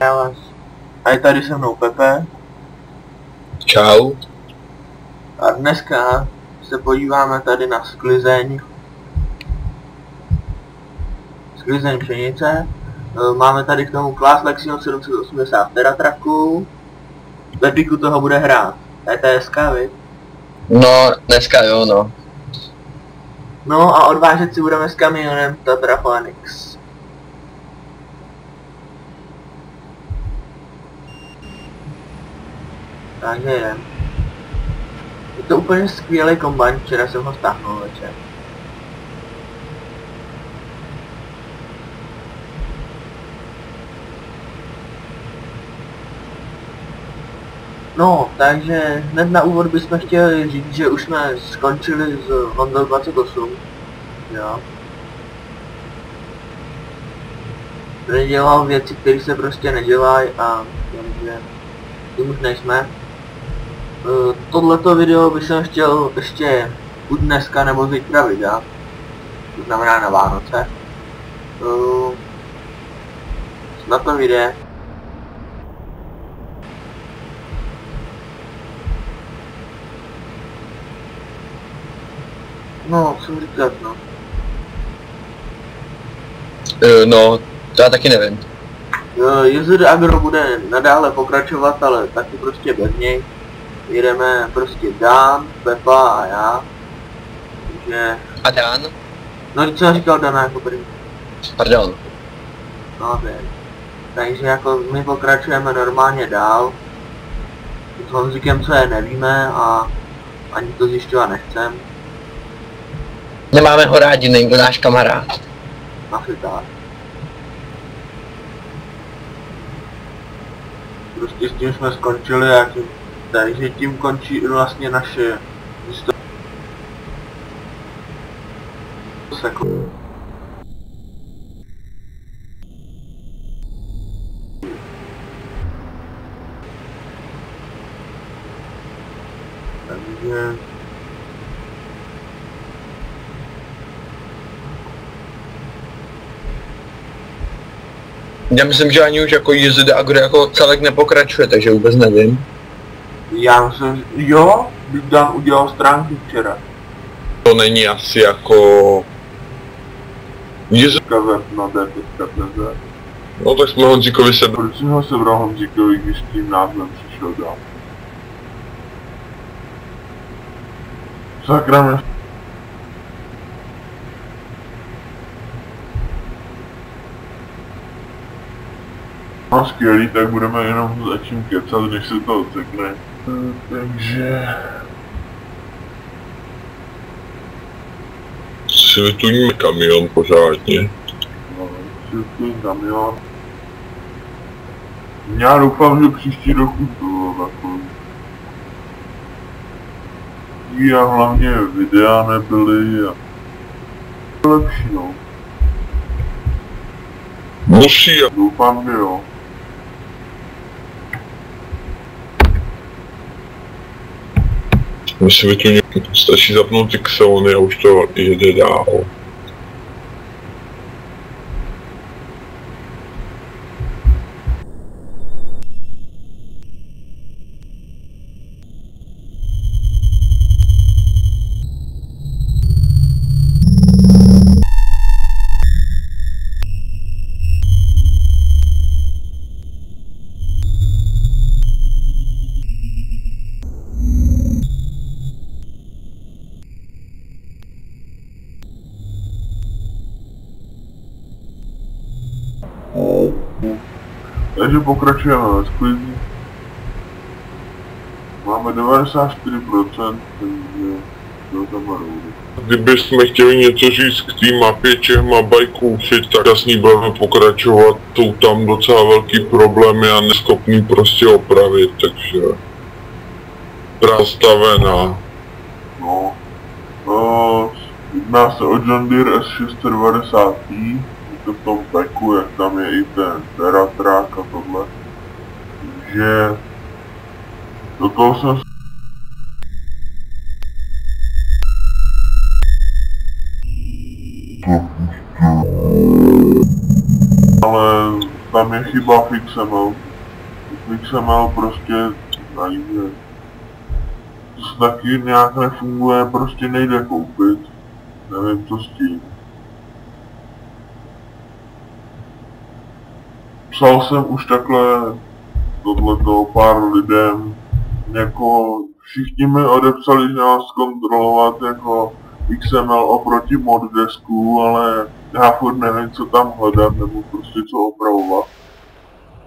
Vás. A je tady se mnou Pepe. Čau. A dneska se podíváme tady na sklizeň. Sklizeň pšenice. E, Máme tady k tomu Class Lexion 780 Teratraku. Ve piku toho bude hrát ETSK, viď? No, dneska jo, no. No a odvážet si budeme s kamionem Tatra Phoenix. Takže jdem. Je to úplně skvělý kombajn, včera jsem ho stáhnul večer. No, takže hned na úvod bychom chtěli říct, že už jsme skončili s Honda 28. Jo. Který dělal věci, které se prostě nedělají a takže tím už nejsme. Uh, tohleto video bych jsem chtěl ještě buď dneska nebo zítra vydat. To znamená na Vánoce. Uh, snad to vyjde. No, co říkat, no. E, no, to já taky nevím. Uh, User Agro bude nadále pokračovat, ale taky prostě bez něj. Jedeme prostě Dan, Pepa a já. Takže... A Dan? No, co říkal Dana jako první? Pardon. No, tak. Takže jako my pokračujeme normálně dál. S Honzikem co je nevíme a ani to zjišťovat nechcem. Nemáme ho rádi, není to náš kamarád. Asi tak. Prostě s tím jsme skončili a tím, takže tím končí vlastně naše. Sekund. Takže Já myslím, že ani už jako JZD Agro jako celek nepokračuje, takže vůbec nevím. Já myslím, jo, bych Dan udělal stránky včera. To není asi jako... D.cz. no tak jsme Honzíkovi se... Proč jsem ho sebral Honzíkovi, když s tím názvem přišel dál? Sakra mě. No skvělý, tak budeme jenom začím kecat, než se to odsekne. Takže... Si vytuníme kamion pořádně. No, si kamion. Já doufám, že příští rok už bylo takový. A hlavně videa nebyly a... Lepší no. Musí. Doufám, že jo. My si vytuníme, stačí zapnout ty Xeony a už to jede dál. Takže pokračujeme ve sklizní. Máme 94%, takže do tam roudy. Kdybychom chtěli něco říct k té mapě Čehma bajků, si tak jasný budeme pokračovat, jsou tam docela velký problémy a neschopný prostě opravit, takže... Prastavená. No. No, jedná se o John Deere S690 je to v tom peku, jak tam je i ten Teratrack a tohle. Takže do toho jsem ale tam je chyba Fixemel. Fixemel prostě najde. To taky nějak nefunguje, prostě nejde koupit. Nevím co s tím. Psal jsem už takhle tohleto pár lidem, jako všichni mi odepsali, že nás zkontrolovat jako XML oproti moddesku, ale já furt nevím, co tam hledat, nebo prostě co opravovat.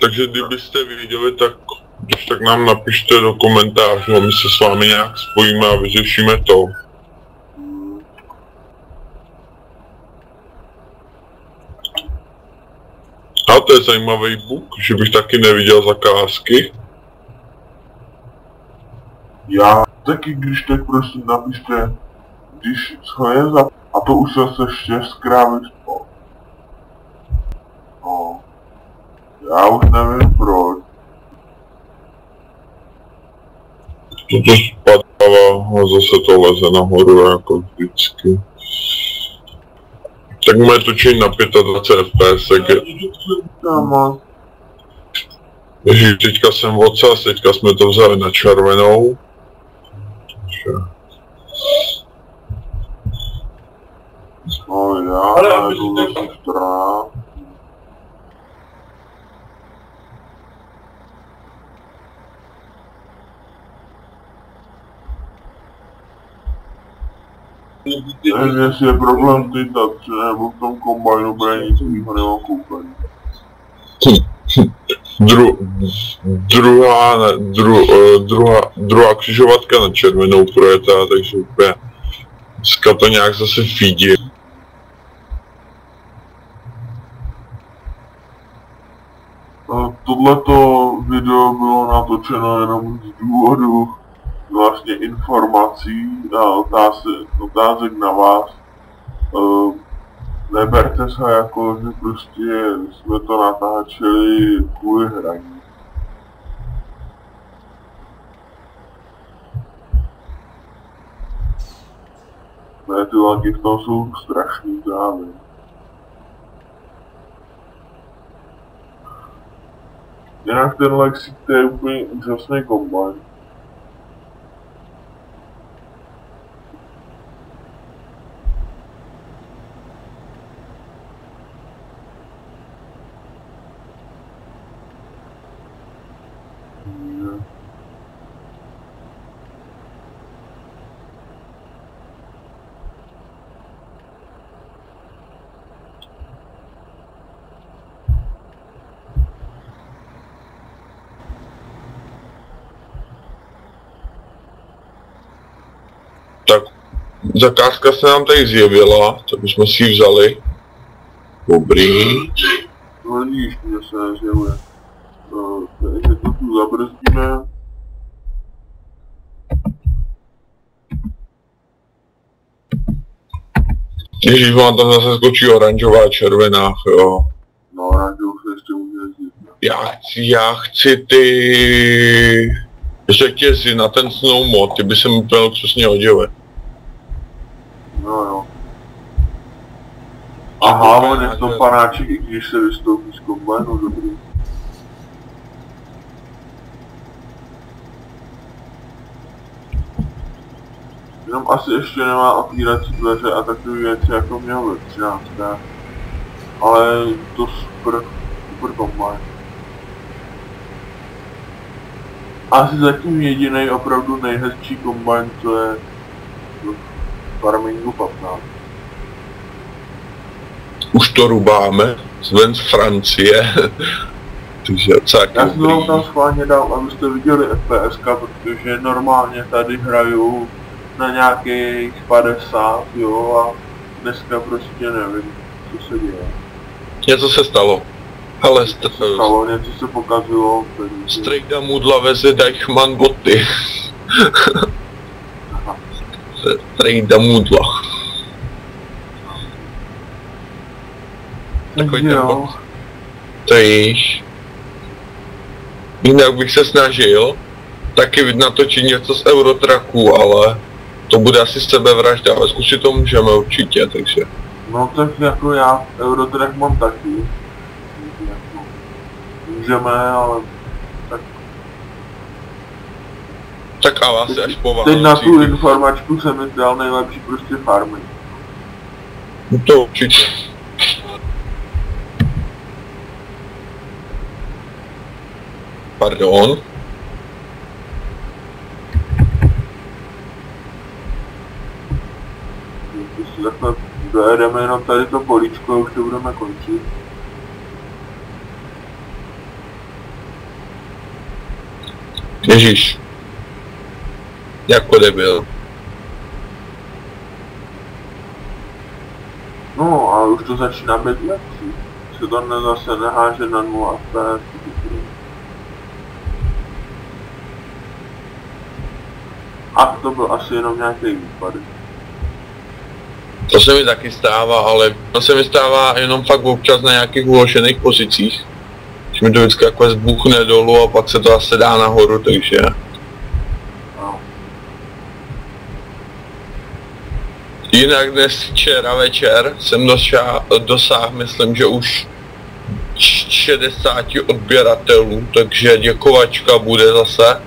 Takže kdybyste viděli, tak tak nám napište do komentářů a my se s vámi nějak spojíme a vyřešíme to. A to je zajímavý book, že bych taky neviděl zakázky. Já taky, když tak prosím napište, když co je za... A to už zase šest krávy spol. No. Já už nevím proč. To to spadává a zase to leze nahoru jako vždycky. Tak moje točení na 25 fps, tak je, Tam Ježíš, teďka jsem odsaz, teďka jsme to vzali na červenou. Takže- No já, Ale ale aby jdu si do tak- sestra. Nevím, jestli je problém té tatře, nebo v tom kombajnu, protože nic jiného nemám koupený. Dru, druhá, ne, dru, uh, druhá, druhá křižovatka na červenou projetá, takže úplně dneska to nějak zase fídí. Tohleto video bylo natočeno jenom z důvodu vlastně informací a otázek, otázek na vás. Eh, Neberte se jako, že prostě jsme to natáčeli kvůli hraní. Ne, ty laky v tom jsou strašný právě. Jinak ten Lexi, to je úplně úžasný kombajn. Mm. Tak zakázka se nám tady zjevila, tak bychom si ji vzali. Dobrý. No vidíš, mě se nezjevuje. No, takže to tu zabrzdíme. Ježíš, vám tam zase skočí oranžová a červená, jo. No, rádio se ještě může jezdit. Já chci, já chci ty řetězy na ten snow mod, ty by se mi úplně přesně hodily. No jo. Aha, on je to panáček, i když se vystoupí z kombajnu, dobrý. Jenom asi ještě nemá otvírací dveře a takové věci, jako měl ve 13. Ale to super, super kombajn. Asi zatím jediný opravdu nejhezčí kombajn, co je Farmingu 15. Už to rubáme, ven z Francie. Takže tak Já jsem vám tam schválně dal, abyste viděli FPS, protože normálně tady hraju na nějakých 50, jo, a dneska prostě nevím, co se děje. Něco se stalo. Hele, st- Stalo, něco se pokazilo. Strejda Mudla veze Deichmann boty. Strejda Mudla. Takový ten jo, bod. Jinak bych se snažil taky natočit něco z Eurotraku, ale to bude asi sebevražda, ale zkusit to můžeme určitě, takže no tak jako já Eurotrack mám taky. Můžeme, ale Tak a vás až po teď na tu informačku se mi zdal nejlepší prostě farmy. No To určitě. Pardon. Když si takhle dojedeme jenom tady to políčko a už to budeme končit. Ježíš. Jako debil. No a už to začíná být lepší. Se to ne, zase neháže na 0 FPS. A to byl asi jenom nějaký výpadek. To se mi taky stává, ale to se mi stává jenom fakt občas na nějakých uložených pozicích. Že mi to vždycky jako zbuchne dolů a pak se to zase dá nahoru, takže... No. Jinak dnes včera večer jsem došá, dosáhl, myslím, že už 60 odběratelů, takže děkovačka bude zase.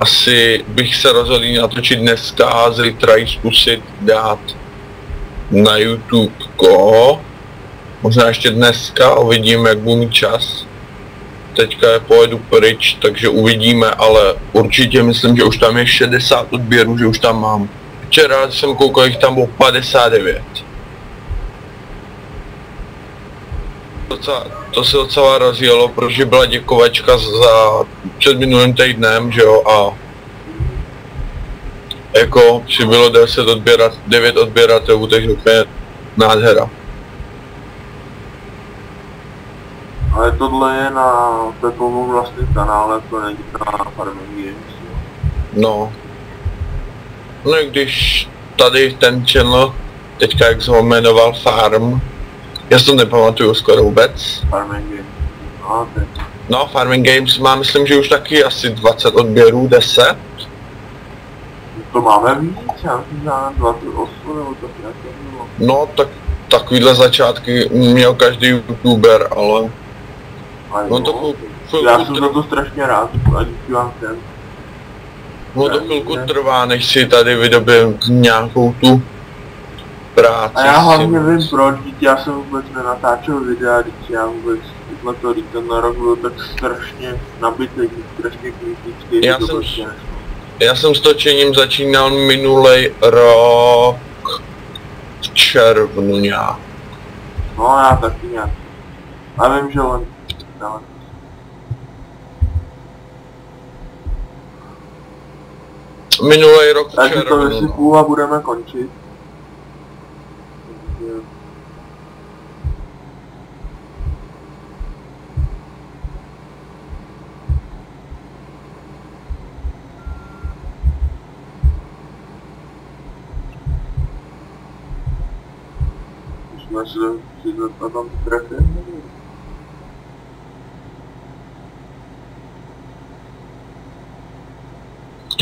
Asi bych se rozhodl natočit dneska a zítra ji zkusit dát na YouTube. Ko? Možná ještě dneska, uvidíme, jak budu mít čas. Teďka je pojedu pryč, takže uvidíme, ale určitě myslím, že už tam je 60 odběrů, že už tam mám. Včera jsem koukal, jich tam bylo 59. Docela, to se docela rozjelo, protože byla děkovačka za před minulým týdnem, že jo, a jako přibylo 10 odběrat, 9 odběratelů, takže úplně nádhera. Ale tohle je na Pepovu vlastním kanále, to není na Farming Games. jo. No. No když tady ten channel, teďka jak se ho jmenoval Farm, já si to nepamatuju skoro vůbec. Farming Games. No, to Farming Games má myslím, že už taky asi 20 odběrů, 10. To máme víc, já myslím, že máme 28 nebo to bylo. No, tak takovýhle začátky měl každý youtuber, ale A no jo, to chvilku, Já chvilku, jsem za to strašně rád a díky vám všem. No to chvilku trvá, než si tady vydobím nějakou tu práci. A já s hlavně vím proč, já jsem vůbec nenatáčel videa, díky já vůbec tyhle to ten rok byl tak strašně nabitý, strašně kritický, Já jsem nešlo. Já jsem s točením začínal minulej rok v červnu nějak. No já taky nějak. A vím, že len... ale- Minulej rok Takže to no. vysypu a budeme končit. Jsme si si na tom trefili.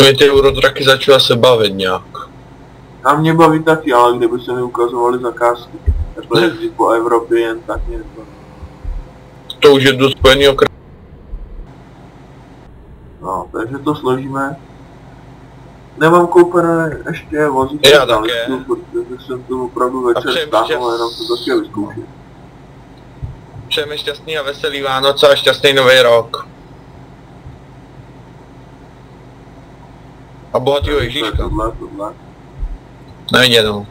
Mě ty eurotraky začala se bavit nějak. A mě baví taky, ale kdyby se mi ukazovaly zakázky, takhle jezdit po Evropě jen tak mě to. Už je do Spojenýho kr... No, takže to složíme. Nemám koupené ještě vozíky Já na také. listu, protože jsem to opravdu večer šťast- jenom to taky vyzkoušet. Přejeme šťastný a veselý Vánoce a šťastný nový rok. A bohatýho To je Ježíška. Tohle, tohle. Neviděnou.